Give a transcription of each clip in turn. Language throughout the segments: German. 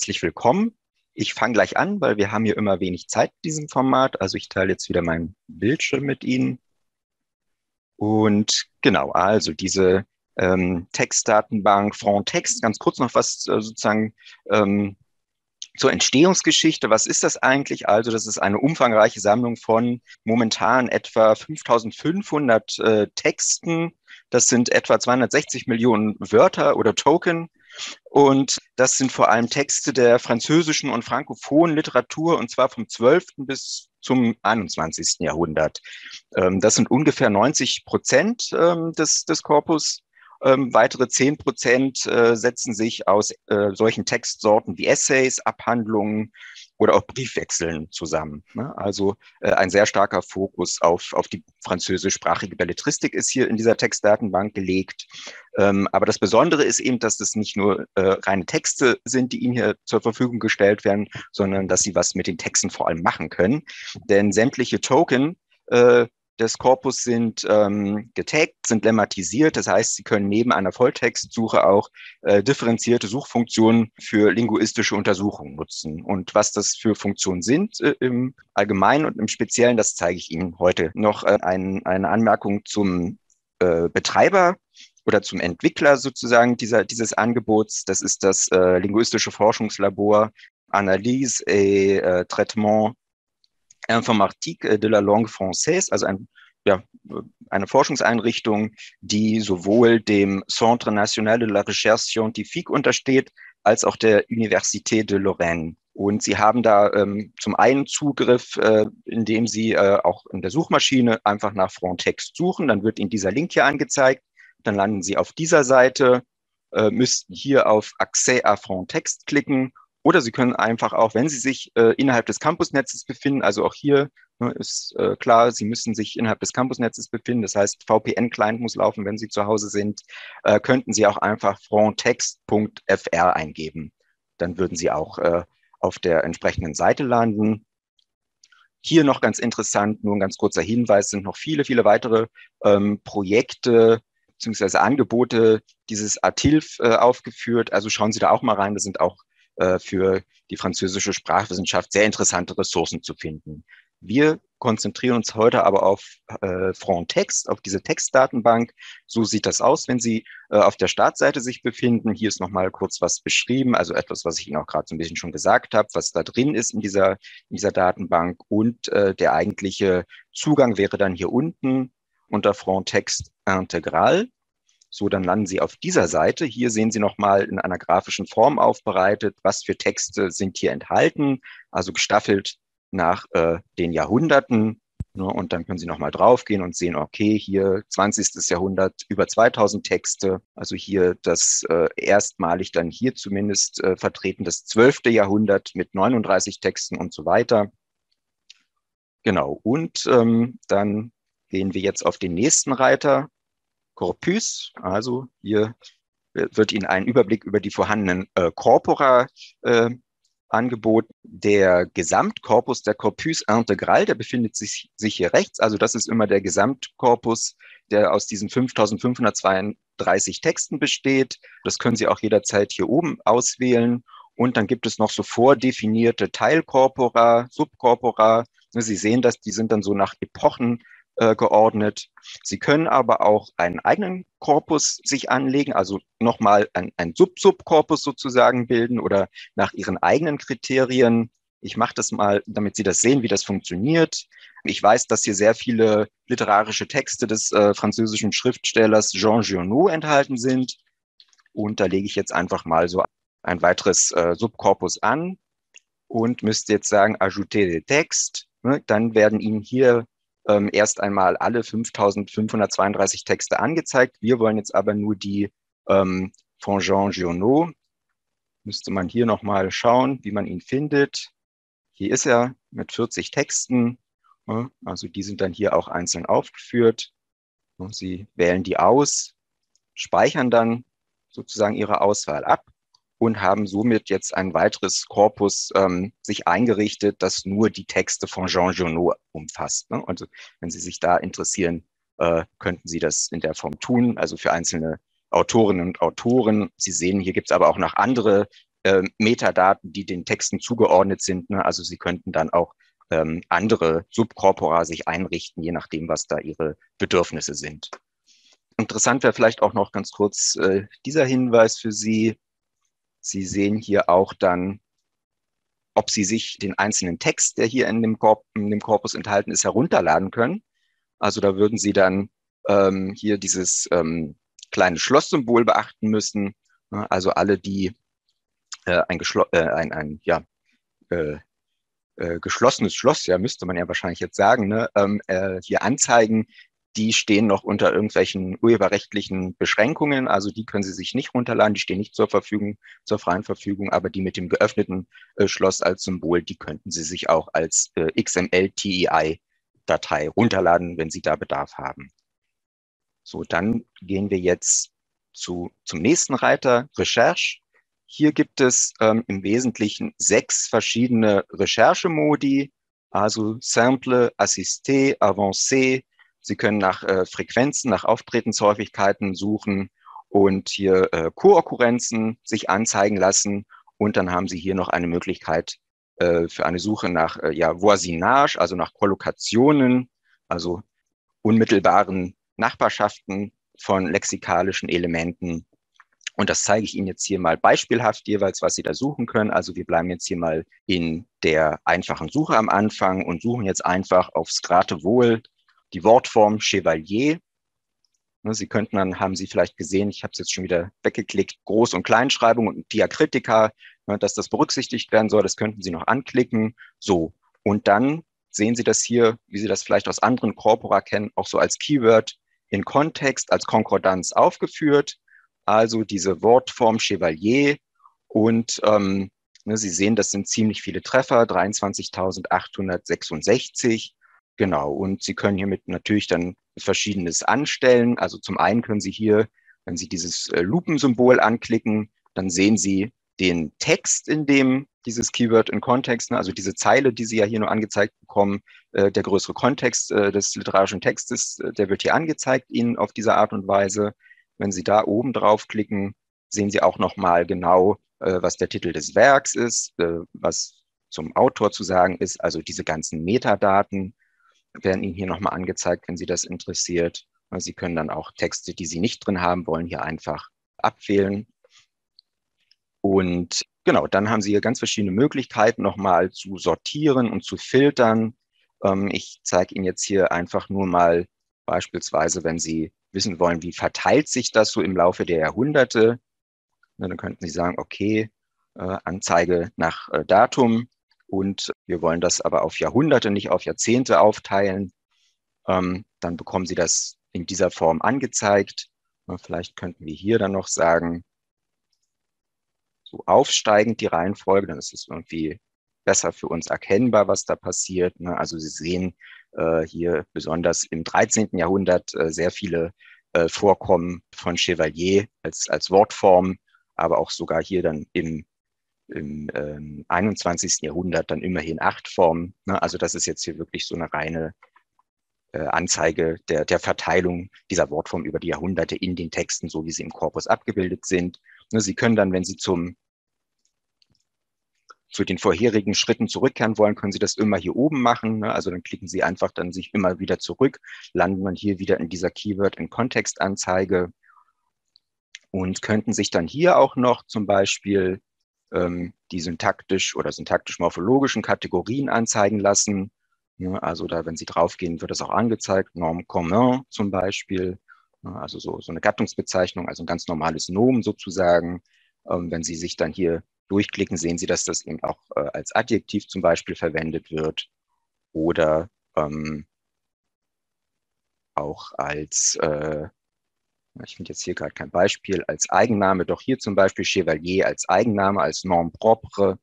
herzlich willkommen. Ich fange gleich an, weil wir haben hier immer wenig Zeit in diesem Format. Also ich teile jetzt wieder meinen Bildschirm mit Ihnen. Und genau, also diese ähm, Textdatenbank Frontext, ganz kurz noch was äh, sozusagen ähm, zur Entstehungsgeschichte, was ist das eigentlich? Also, das ist eine umfangreiche Sammlung von momentan etwa 5500 äh, Texten. Das sind etwa 260 Millionen Wörter oder Token. Und das sind vor allem Texte der französischen und frankophonen Literatur, und zwar vom 12. bis zum 21. Jahrhundert. Ähm, das sind ungefähr 90 Prozent ähm, des, des Korpus. Ähm, weitere zehn Prozent äh, setzen sich aus äh, solchen Textsorten wie Essays, Abhandlungen oder auch Briefwechseln zusammen. Ne? Also äh, ein sehr starker Fokus auf, auf die französischsprachige Belletristik ist hier in dieser Textdatenbank gelegt. Ähm, aber das Besondere ist eben, dass das nicht nur äh, reine Texte sind, die Ihnen hier zur Verfügung gestellt werden, sondern dass Sie was mit den Texten vor allem machen können. Denn sämtliche Token äh, des Korpus sind ähm, getaggt, sind lemmatisiert. Das heißt, Sie können neben einer Volltextsuche auch äh, differenzierte Suchfunktionen für linguistische Untersuchungen nutzen. Und was das für Funktionen sind äh, im Allgemeinen und im Speziellen, das zeige ich Ihnen heute. Noch äh, ein, eine Anmerkung zum äh, Betreiber oder zum Entwickler sozusagen dieser, dieses Angebots. Das ist das äh, linguistische Forschungslabor Analyse et äh, Traitement Informatique de la Langue Française, also ein, ja, eine Forschungseinrichtung, die sowohl dem Centre National de la Recherche Scientifique untersteht, als auch der Université de Lorraine. Und Sie haben da ähm, zum einen Zugriff, äh, indem Sie äh, auch in der Suchmaschine einfach nach Frontext suchen. Dann wird Ihnen dieser Link hier angezeigt. Dann landen Sie auf dieser Seite, äh, müssten hier auf Accès à Frontext klicken oder Sie können einfach auch, wenn Sie sich äh, innerhalb des Campusnetzes befinden, also auch hier ne, ist äh, klar, Sie müssen sich innerhalb des Campusnetzes befinden. Das heißt, VPN-Client muss laufen, wenn Sie zu Hause sind. Äh, könnten Sie auch einfach fronttext.fr eingeben. Dann würden Sie auch äh, auf der entsprechenden Seite landen. Hier noch ganz interessant, nur ein ganz kurzer Hinweis, sind noch viele, viele weitere ähm, Projekte bzw. Angebote dieses ATILF äh, aufgeführt. Also schauen Sie da auch mal rein. Da sind auch für die französische Sprachwissenschaft sehr interessante Ressourcen zu finden. Wir konzentrieren uns heute aber auf äh, Fronttext, auf diese Textdatenbank. So sieht das aus, wenn Sie äh, auf der Startseite sich befinden. Hier ist nochmal kurz was beschrieben, also etwas, was ich Ihnen auch gerade so ein bisschen schon gesagt habe, was da drin ist in dieser, in dieser Datenbank. Und äh, der eigentliche Zugang wäre dann hier unten unter Fronttext Integral. So, dann landen Sie auf dieser Seite. Hier sehen Sie nochmal in einer grafischen Form aufbereitet, was für Texte sind hier enthalten, also gestaffelt nach äh, den Jahrhunderten. Ne, und dann können Sie nochmal draufgehen und sehen, okay, hier 20. Jahrhundert über 2000 Texte. Also hier das äh, erstmalig dann hier zumindest äh, vertreten das 12. Jahrhundert mit 39 Texten und so weiter. Genau. Und ähm, dann gehen wir jetzt auf den nächsten Reiter. Corpus. Also hier wird Ihnen ein Überblick über die vorhandenen äh, Corpora äh, angeboten. Der Gesamtkorpus der Corpus Integral, der befindet sich, sich hier rechts. Also das ist immer der Gesamtkorpus, der aus diesen 5532 Texten besteht. Das können Sie auch jederzeit hier oben auswählen. Und dann gibt es noch so vordefinierte Teilkorpora, Subkorpora. Sie sehen das, die sind dann so nach Epochen äh, geordnet. Sie können aber auch einen eigenen Korpus sich anlegen, also nochmal ein, ein Sub-Sub-Korpus sozusagen bilden oder nach Ihren eigenen Kriterien. Ich mache das mal, damit Sie das sehen, wie das funktioniert. Ich weiß, dass hier sehr viele literarische Texte des äh, französischen Schriftstellers Jean Giono enthalten sind. Und da lege ich jetzt einfach mal so ein weiteres äh, Subkorpus an und müsste jetzt sagen, ajouter den Text. Ne? Dann werden Ihnen hier ähm, erst einmal alle 5532 Texte angezeigt. Wir wollen jetzt aber nur die ähm, von Jean Giono. Müsste man hier nochmal schauen, wie man ihn findet. Hier ist er mit 40 Texten. Also die sind dann hier auch einzeln aufgeführt. Sie wählen die aus, speichern dann sozusagen Ihre Auswahl ab und haben somit jetzt ein weiteres Korpus ähm, sich eingerichtet, das nur die Texte von Jean Genot umfasst. Ne? Also wenn Sie sich da interessieren, äh, könnten Sie das in der Form tun, also für einzelne Autorinnen und Autoren. Sie sehen, hier gibt es aber auch noch andere äh, Metadaten, die den Texten zugeordnet sind. Ne? Also Sie könnten dann auch ähm, andere Subcorpora sich einrichten, je nachdem, was da Ihre Bedürfnisse sind. Interessant wäre vielleicht auch noch ganz kurz äh, dieser Hinweis für Sie. Sie sehen hier auch dann, ob Sie sich den einzelnen Text, der hier in dem, Korp in dem Korpus enthalten ist, herunterladen können. Also da würden Sie dann ähm, hier dieses ähm, kleine Schlosssymbol beachten müssen. Also alle, die äh, ein, äh, ein, ein ja, äh, äh, geschlossenes Schloss, ja, müsste man ja wahrscheinlich jetzt sagen, ne, ähm, äh, hier anzeigen, die stehen noch unter irgendwelchen urheberrechtlichen Beschränkungen. Also die können Sie sich nicht runterladen, die stehen nicht zur Verfügung, zur freien Verfügung, aber die mit dem geöffneten äh, Schloss als Symbol, die könnten Sie sich auch als äh, XML-TEI-Datei runterladen, wenn Sie da Bedarf haben. So, dann gehen wir jetzt zu, zum nächsten Reiter, Recherche. Hier gibt es ähm, im Wesentlichen sechs verschiedene Recherchemodi, also Simple, Assisté, Avancé, Sie können nach äh, Frequenzen, nach Auftretenshäufigkeiten suchen und hier äh, Kookurrenzen sich anzeigen lassen. Und dann haben Sie hier noch eine Möglichkeit äh, für eine Suche nach äh, ja, Voisinage, also nach Kollokationen, also unmittelbaren Nachbarschaften von lexikalischen Elementen. Und das zeige ich Ihnen jetzt hier mal beispielhaft jeweils, was Sie da suchen können. Also wir bleiben jetzt hier mal in der einfachen Suche am Anfang und suchen jetzt einfach aufs Gratewohl die Wortform Chevalier. Ne, Sie könnten dann, haben Sie vielleicht gesehen, ich habe es jetzt schon wieder weggeklickt, Groß- und Kleinschreibung und Diakritika, ne, dass das berücksichtigt werden soll. Das könnten Sie noch anklicken. So. Und dann sehen Sie das hier, wie Sie das vielleicht aus anderen Corpora kennen, auch so als Keyword in Kontext, als Konkordanz aufgeführt. Also diese Wortform Chevalier und ähm, ne, Sie sehen, das sind ziemlich viele Treffer, 23.866. Genau, und Sie können hiermit natürlich dann Verschiedenes anstellen. Also zum einen können Sie hier, wenn Sie dieses äh, Lupensymbol anklicken, dann sehen Sie den Text, in dem dieses Keyword in Kontext, ne, also diese Zeile, die Sie ja hier nur angezeigt bekommen, äh, der größere Kontext äh, des literarischen Textes, der wird hier angezeigt Ihnen auf diese Art und Weise. Wenn Sie da oben draufklicken, sehen Sie auch nochmal genau, was der Titel des Werks ist, was zum Autor zu sagen ist, also diese ganzen Metadaten, werden Ihnen hier nochmal angezeigt, wenn Sie das interessiert. Sie können dann auch Texte, die Sie nicht drin haben wollen, hier einfach abwählen. Und genau, dann haben Sie hier ganz verschiedene Möglichkeiten nochmal zu sortieren und zu filtern. Ähm, ich zeige Ihnen jetzt hier einfach nur mal beispielsweise, wenn Sie wissen wollen, wie verteilt sich das so im Laufe der Jahrhunderte. Dann könnten Sie sagen, okay, äh, Anzeige nach äh, Datum und wir wollen das aber auf Jahrhunderte, nicht auf Jahrzehnte aufteilen, ähm, dann bekommen Sie das in dieser Form angezeigt. Vielleicht könnten wir hier dann noch sagen, so aufsteigend die Reihenfolge, dann ist es irgendwie besser für uns erkennbar, was da passiert. Ne? Also Sie sehen äh, hier besonders im 13. Jahrhundert äh, sehr viele äh, Vorkommen von Chevalier als, als Wortform, aber auch sogar hier dann im im ähm, 21. Jahrhundert dann immerhin acht Formen. Ne? Also das ist jetzt hier wirklich so eine reine äh, Anzeige der, der Verteilung dieser Wortform über die Jahrhunderte in den Texten, so wie sie im Korpus abgebildet sind. Ne? Sie können dann, wenn Sie zum zu den vorherigen Schritten zurückkehren wollen, können Sie das immer hier oben machen. Ne? Also dann klicken Sie einfach dann sich immer wieder zurück, landen man hier wieder in dieser Keyword in Kontextanzeige und könnten sich dann hier auch noch zum Beispiel ähm, die syntaktisch oder syntaktisch-morphologischen Kategorien anzeigen lassen. Ja, also da, wenn Sie draufgehen, wird das auch angezeigt. Norm commun zum Beispiel, ja, also so, so eine Gattungsbezeichnung, also ein ganz normales Nomen sozusagen. Ähm, wenn Sie sich dann hier durchklicken, sehen Sie, dass das eben auch äh, als Adjektiv zum Beispiel verwendet wird oder ähm, auch als äh, ich finde jetzt hier gerade kein Beispiel, als Eigenname, doch hier zum Beispiel Chevalier als Eigenname, als Norm propre.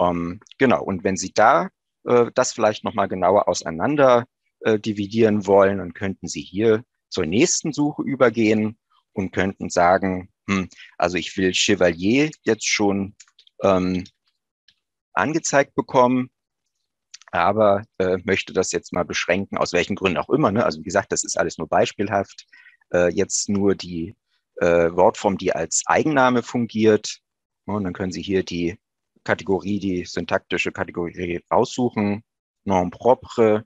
Ähm, genau, und wenn Sie da äh, das vielleicht nochmal genauer auseinander äh, dividieren wollen, dann könnten Sie hier zur nächsten Suche übergehen und könnten sagen, hm, also ich will Chevalier jetzt schon ähm, angezeigt bekommen, aber äh, möchte das jetzt mal beschränken, aus welchen Gründen auch immer. Ne? Also wie gesagt, das ist alles nur beispielhaft äh, jetzt nur die äh, Wortform, die als Eigenname fungiert. Und dann können Sie hier die Kategorie, die syntaktische Kategorie aussuchen, non propre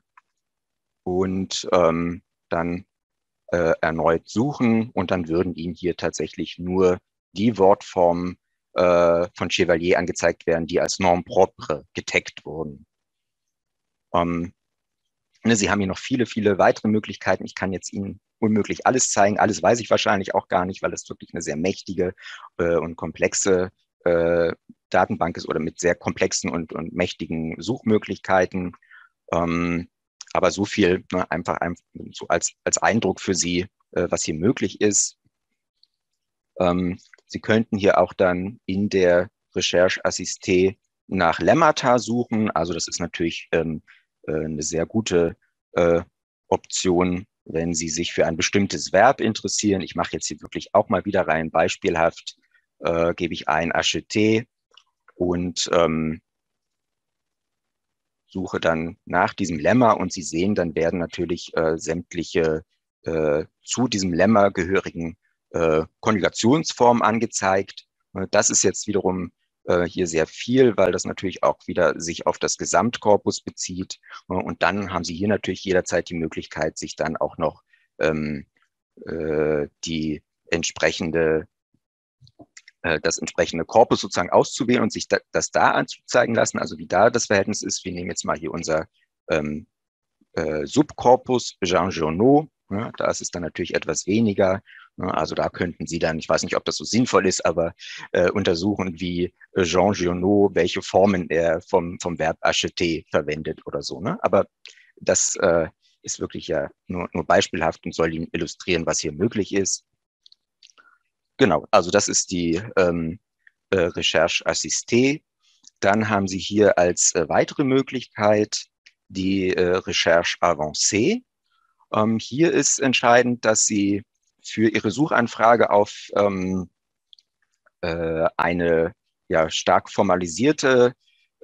und ähm, dann äh, erneut suchen und dann würden Ihnen hier tatsächlich nur die Wortformen äh, von Chevalier angezeigt werden, die als non propre getaggt wurden. Ähm, Sie haben hier noch viele, viele weitere Möglichkeiten. Ich kann jetzt Ihnen unmöglich alles zeigen. Alles weiß ich wahrscheinlich auch gar nicht, weil es wirklich eine sehr mächtige äh, und komplexe äh, Datenbank ist oder mit sehr komplexen und, und mächtigen Suchmöglichkeiten. Ähm, aber so viel ne, einfach, einfach so als, als Eindruck für Sie, äh, was hier möglich ist. Ähm, Sie könnten hier auch dann in der Recherche Assisté nach Lemmata suchen. Also das ist natürlich ähm, äh, eine sehr gute äh, Option, wenn Sie sich für ein bestimmtes Verb interessieren. Ich mache jetzt hier wirklich auch mal wieder rein, beispielhaft äh, gebe ich ein acheter und ähm, suche dann nach diesem Lemma und Sie sehen, dann werden natürlich äh, sämtliche äh, zu diesem Lemma gehörigen äh, Konjugationsformen angezeigt. Äh, das ist jetzt wiederum äh, hier sehr viel, weil das natürlich auch wieder sich auf das Gesamtkorpus bezieht. Äh, und dann haben Sie hier natürlich jederzeit die Möglichkeit, sich dann auch noch ähm, äh, die entsprechende äh, das entsprechende Korpus sozusagen auszuwählen und sich da, das da anzuzeigen lassen, also wie da das Verhältnis ist. Wir nehmen jetzt mal hier unser ähm, äh, Subkorpus Jean Journaux. Ja, da ist es dann natürlich etwas weniger. Ja, also da könnten Sie dann, ich weiß nicht, ob das so sinnvoll ist, aber äh, untersuchen, wie Jean Giono, welche Formen er vom, vom Verb acheter verwendet oder so. Ne? Aber das äh, ist wirklich ja nur, nur beispielhaft und soll Ihnen illustrieren, was hier möglich ist. Genau, also das ist die ähm, äh, Recherche Assistée. Dann haben Sie hier als äh, weitere Möglichkeit die äh, Recherche Avancée. Ähm, hier ist entscheidend, dass Sie für Ihre Suchanfrage auf ähm, äh, eine ja, stark formalisierte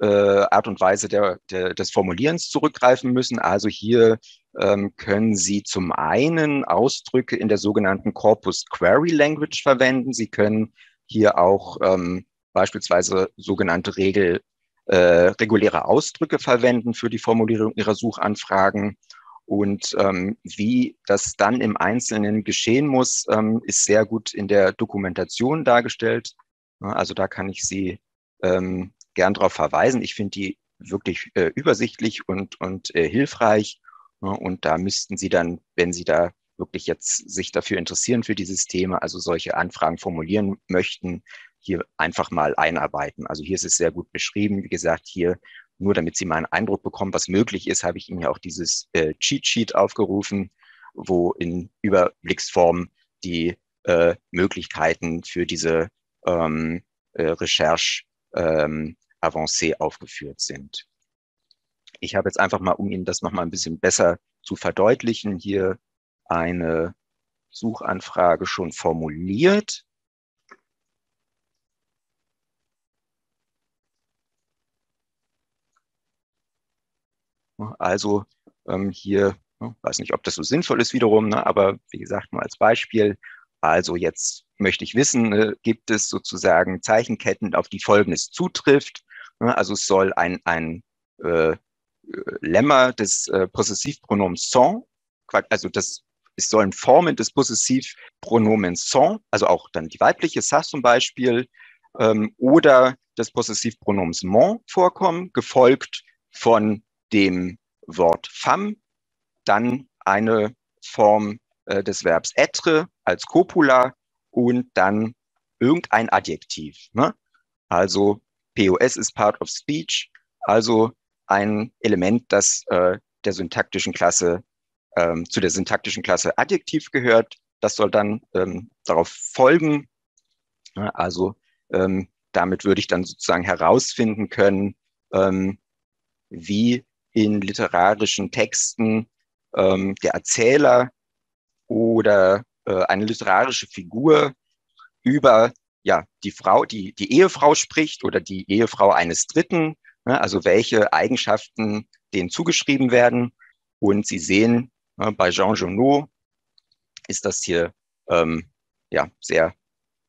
äh, Art und Weise der, der, des Formulierens zurückgreifen müssen. Also hier ähm, können Sie zum einen Ausdrücke in der sogenannten Corpus Query Language verwenden. Sie können hier auch ähm, beispielsweise sogenannte Regel, äh, reguläre Ausdrücke verwenden für die Formulierung Ihrer Suchanfragen. Und ähm, wie das dann im Einzelnen geschehen muss, ähm, ist sehr gut in der Dokumentation dargestellt. Also da kann ich Sie ähm, gern darauf verweisen. Ich finde die wirklich äh, übersichtlich und, und äh, hilfreich. Und da müssten Sie dann, wenn Sie da wirklich jetzt sich dafür interessieren für dieses Thema, also solche Anfragen formulieren möchten, hier einfach mal einarbeiten. Also hier ist es sehr gut beschrieben. Wie gesagt, hier nur damit Sie mal einen Eindruck bekommen, was möglich ist, habe ich Ihnen ja auch dieses äh, Cheat Sheet aufgerufen, wo in Überblicksform die äh, Möglichkeiten für diese ähm, äh, Recherche ähm, avancé aufgeführt sind. Ich habe jetzt einfach mal, um Ihnen das nochmal ein bisschen besser zu verdeutlichen, hier eine Suchanfrage schon formuliert. Also ähm, hier, ne, weiß nicht, ob das so sinnvoll ist wiederum, ne, aber wie gesagt, nur als Beispiel. Also jetzt möchte ich wissen, äh, gibt es sozusagen Zeichenketten, auf die Folgendes zutrifft. Ne, also es soll ein, ein äh, Lemma des äh, Possessivpronoms sont, also das es sollen Formen des Possessivpronomens sont, also auch dann die weibliche ça zum Beispiel, ähm, oder des Possessivpronoms mon vorkommen, gefolgt von dem Wort femme, dann eine Form äh, des Verbs être als Copula und dann irgendein Adjektiv. Ne? Also POS ist Part of Speech, also ein Element, das äh, der syntaktischen Klasse, ähm, zu der syntaktischen Klasse Adjektiv gehört. Das soll dann ähm, darauf folgen. Ja, also ähm, damit würde ich dann sozusagen herausfinden können, ähm, wie in literarischen Texten ähm, der Erzähler oder äh, eine literarische Figur über ja, die Frau, die, die Ehefrau spricht oder die Ehefrau eines Dritten, ne, also welche Eigenschaften denen zugeschrieben werden. Und Sie sehen, ne, bei Jean Genot ist das hier ähm, ja, sehr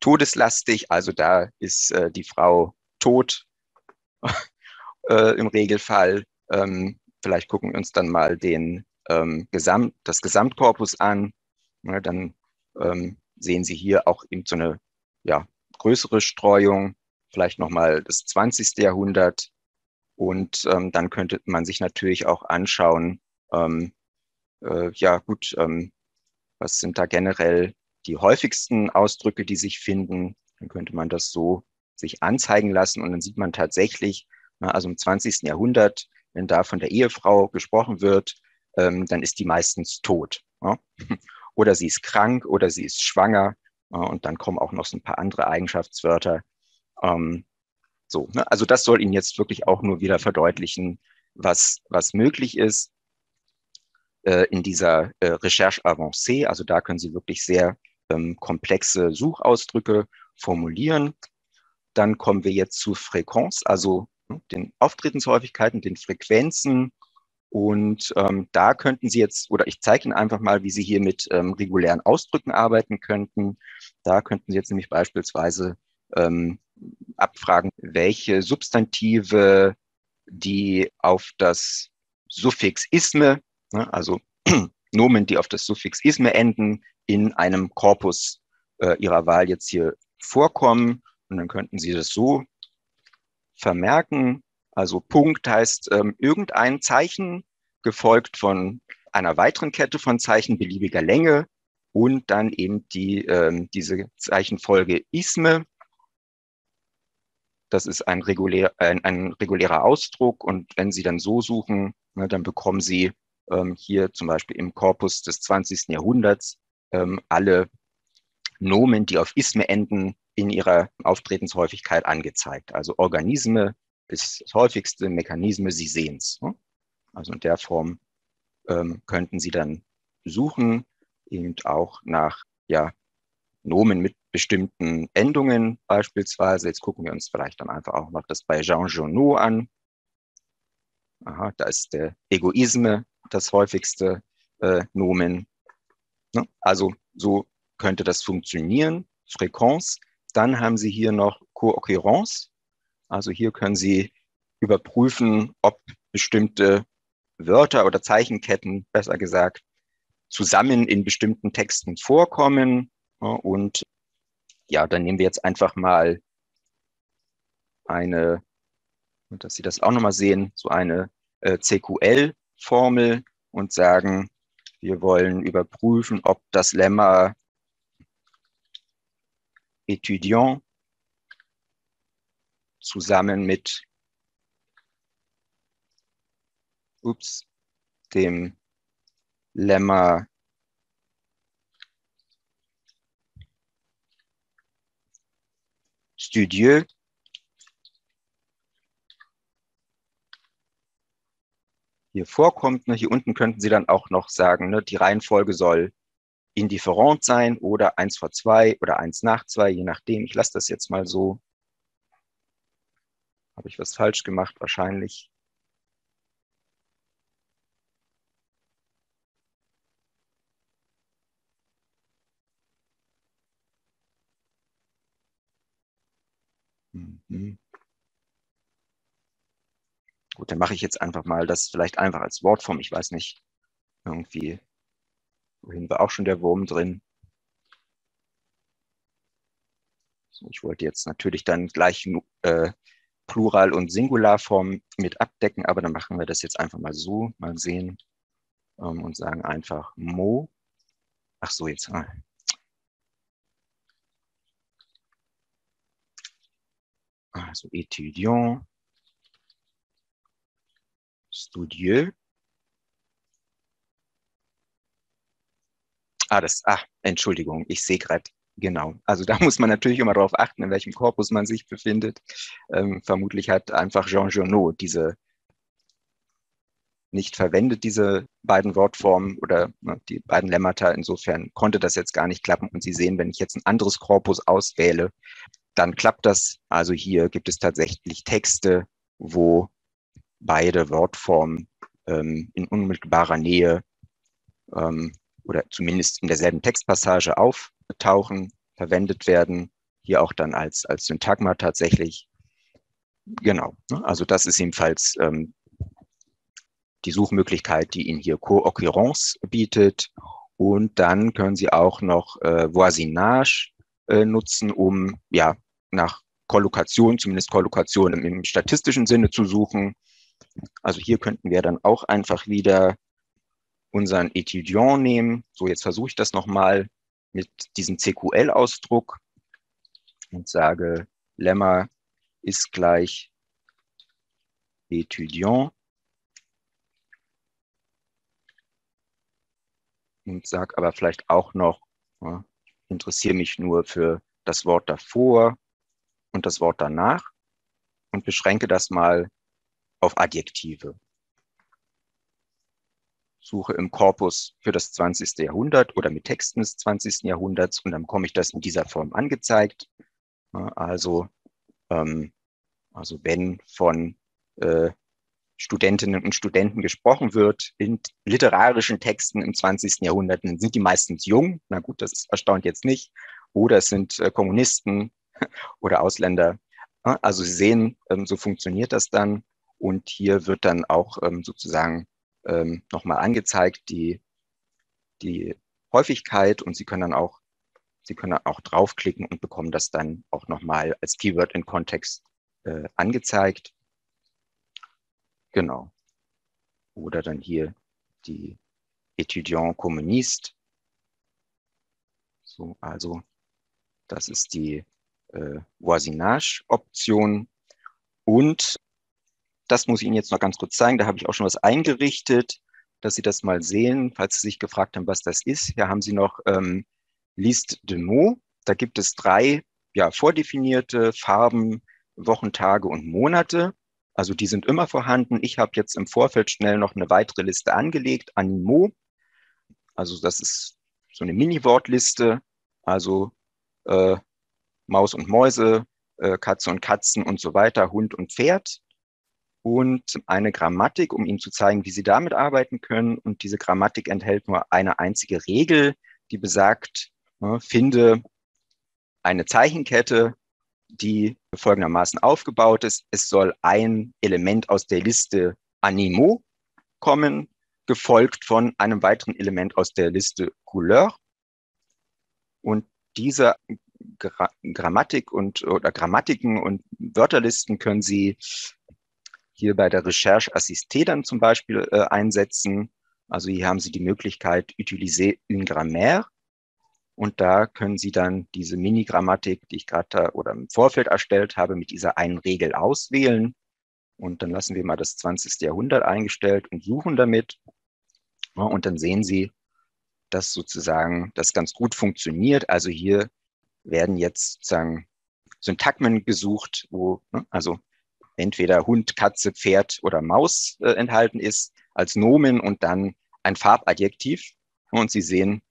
todeslastig, also da ist äh, die Frau tot äh, im Regelfall. Ähm, vielleicht gucken wir uns dann mal den, ähm, Gesamt, das Gesamtkorpus an. Ja, dann ähm, sehen Sie hier auch eben so eine ja, größere Streuung, vielleicht nochmal das 20. Jahrhundert. Und ähm, dann könnte man sich natürlich auch anschauen, ähm, äh, ja gut, ähm, was sind da generell die häufigsten Ausdrücke, die sich finden? Dann könnte man das so sich anzeigen lassen und dann sieht man tatsächlich, na, also im 20. Jahrhundert, wenn da von der Ehefrau gesprochen wird, ähm, dann ist die meistens tot. Ja? Oder sie ist krank oder sie ist schwanger. Ja? Und dann kommen auch noch so ein paar andere Eigenschaftswörter. Ähm, so, ne? Also das soll Ihnen jetzt wirklich auch nur wieder verdeutlichen, was, was möglich ist äh, in dieser äh, Recherche avancée. Also da können Sie wirklich sehr ähm, komplexe Suchausdrücke formulieren. Dann kommen wir jetzt zu Frequenz, also den Auftretenshäufigkeiten, den Frequenzen. Und ähm, da könnten Sie jetzt, oder ich zeige Ihnen einfach mal, wie Sie hier mit ähm, regulären Ausdrücken arbeiten könnten. Da könnten Sie jetzt nämlich beispielsweise ähm, abfragen, welche Substantive, die auf das Suffix isme, ne, also Nomen, die auf das Suffix isme enden, in einem Korpus äh, Ihrer Wahl jetzt hier vorkommen. Und dann könnten Sie das so vermerken. Also Punkt heißt ähm, irgendein Zeichen, gefolgt von einer weiteren Kette von Zeichen beliebiger Länge und dann eben die, ähm, diese Zeichenfolge Isme. Das ist ein, regulär, ein, ein regulärer Ausdruck und wenn Sie dann so suchen, ne, dann bekommen Sie ähm, hier zum Beispiel im Korpus des 20. Jahrhunderts ähm, alle Nomen, die auf Isme enden, in ihrer Auftretenshäufigkeit angezeigt. Also Organisme ist das häufigste, Mechanisme, Sie sehen es. Ne? Also in der Form ähm, könnten Sie dann suchen, eben auch nach ja, Nomen mit bestimmten Endungen beispielsweise. Jetzt gucken wir uns vielleicht dann einfach auch noch das bei Jean Genot an. Aha, da ist der Egoisme das häufigste äh, Nomen. Ne? Also so könnte das funktionieren. Frequenz dann haben Sie hier noch Kooccurrence. Also hier können Sie überprüfen, ob bestimmte Wörter oder Zeichenketten, besser gesagt, zusammen in bestimmten Texten vorkommen. Und ja, dann nehmen wir jetzt einfach mal eine, dass Sie das auch nochmal sehen, so eine äh, CQL-Formel und sagen, wir wollen überprüfen, ob das Lemma Étudiant zusammen mit ups, dem Lemma Studieux hier vorkommt. Ne, hier unten könnten Sie dann auch noch sagen, ne, die Reihenfolge soll indifferent sein oder eins vor zwei oder eins nach zwei, je nachdem. Ich lasse das jetzt mal so. Habe ich was falsch gemacht? Wahrscheinlich. Mhm. Gut, dann mache ich jetzt einfach mal das vielleicht einfach als Wortform. Ich weiß nicht, irgendwie Wohin war auch schon der Wurm drin? So, ich wollte jetzt natürlich dann gleich äh, Plural- und Singularform mit abdecken, aber dann machen wir das jetzt einfach mal so, mal sehen ähm, und sagen einfach Mo. Ach so, jetzt. Ah. Also étudiant, studieux, Ah, das, ah, Entschuldigung, ich sehe gerade, genau. Also da muss man natürlich immer darauf achten, in welchem Korpus man sich befindet. Ähm, vermutlich hat einfach Jean Journot diese nicht verwendet, diese beiden Wortformen oder ne, die beiden Lemmata. Insofern konnte das jetzt gar nicht klappen. Und Sie sehen, wenn ich jetzt ein anderes Korpus auswähle, dann klappt das. Also hier gibt es tatsächlich Texte, wo beide Wortformen ähm, in unmittelbarer Nähe ähm, oder zumindest in derselben Textpassage auftauchen, verwendet werden. hier auch dann als, als Syntagma tatsächlich. Genau, ne? also das ist ebenfalls ähm, die Suchmöglichkeit, die Ihnen hier Co-Occurrence bietet. Und dann können Sie auch noch äh, Voisinage äh, nutzen, um ja nach Kollokation, zumindest Kollokation im, im statistischen Sinne zu suchen. Also hier könnten wir dann auch einfach wieder unseren Etudiant nehmen. So, jetzt versuche ich das nochmal mit diesem CQL-Ausdruck und sage, Lemma ist gleich Etudiant und sage aber vielleicht auch noch, ja, interessiere mich nur für das Wort davor und das Wort danach und beschränke das mal auf Adjektive. Suche im Korpus für das 20. Jahrhundert oder mit Texten des 20. Jahrhunderts und dann bekomme ich das in dieser Form angezeigt. Also, ähm, also wenn von äh, Studentinnen und Studenten gesprochen wird in literarischen Texten im 20. Jahrhundert, dann sind die meistens jung. Na gut, das erstaunt jetzt nicht. Oder es sind äh, Kommunisten oder Ausländer. Also Sie sehen, ähm, so funktioniert das dann. Und hier wird dann auch ähm, sozusagen ähm, nochmal angezeigt, die, die Häufigkeit und Sie können dann auch, Sie können auch draufklicken und bekommen das dann auch nochmal als Keyword in Kontext äh, angezeigt. Genau. Oder dann hier die Etudiant Kommunist. So, also das ist die äh, Voisinage-Option. Und das muss ich Ihnen jetzt noch ganz kurz zeigen. Da habe ich auch schon was eingerichtet, dass Sie das mal sehen, falls Sie sich gefragt haben, was das ist. Hier haben Sie noch ähm, Liste de mots. Da gibt es drei ja, vordefinierte Farben, Wochentage und Monate. Also die sind immer vorhanden. Ich habe jetzt im Vorfeld schnell noch eine weitere Liste angelegt, Animo. Also das ist so eine Mini-Wortliste. Also äh, Maus und Mäuse, äh, Katze und Katzen und so weiter, Hund und Pferd und eine Grammatik, um Ihnen zu zeigen, wie Sie damit arbeiten können. Und diese Grammatik enthält nur eine einzige Regel, die besagt, ne, finde eine Zeichenkette, die folgendermaßen aufgebaut ist. Es soll ein Element aus der Liste Animo kommen, gefolgt von einem weiteren Element aus der Liste Couleur. Und diese Gra Grammatik und oder Grammatiken und Wörterlisten können Sie hier bei der Recherche Assistée dann zum Beispiel äh, einsetzen. Also hier haben Sie die Möglichkeit, utiliser une grammaire. Und da können Sie dann diese Mini-Grammatik, die ich gerade oder im Vorfeld erstellt habe, mit dieser einen Regel auswählen. Und dann lassen wir mal das 20. Jahrhundert eingestellt und suchen damit. Ja, und dann sehen Sie, dass sozusagen das ganz gut funktioniert. Also hier werden jetzt sozusagen Syntagmen gesucht, wo, ne, also entweder Hund, Katze, Pferd oder Maus äh, enthalten ist, als Nomen und dann ein Farbadjektiv. Und Sie sehen,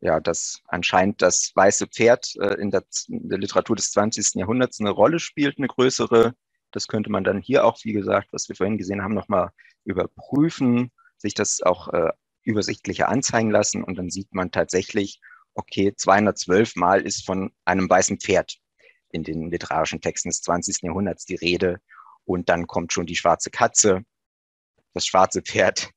ja, dass anscheinend das weiße Pferd äh, in, der, in der Literatur des 20. Jahrhunderts eine Rolle spielt, eine größere. Das könnte man dann hier auch, wie gesagt, was wir vorhin gesehen haben, nochmal überprüfen, sich das auch äh, übersichtlicher anzeigen lassen und dann sieht man tatsächlich, okay, 212 Mal ist von einem weißen Pferd in den literarischen Texten des 20. Jahrhunderts die Rede. Und dann kommt schon die schwarze Katze, das schwarze Pferd,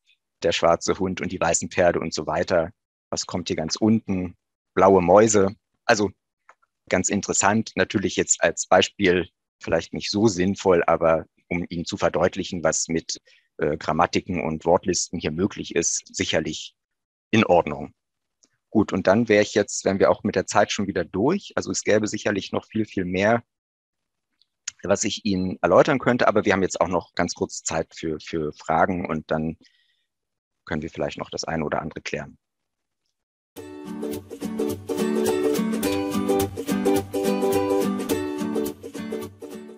der schwarze Hund und die weißen Pferde und so weiter. Was kommt hier ganz unten? Blaue Mäuse. Also ganz interessant. Natürlich jetzt als Beispiel vielleicht nicht so sinnvoll, aber um Ihnen zu verdeutlichen, was mit äh, Grammatiken und Wortlisten hier möglich ist, sicherlich in Ordnung. Gut, und dann wäre ich jetzt, wenn wir auch mit der Zeit schon wieder durch. Also es gäbe sicherlich noch viel, viel mehr, was ich Ihnen erläutern könnte, aber wir haben jetzt auch noch ganz kurz Zeit für, für Fragen und dann können wir vielleicht noch das eine oder andere klären.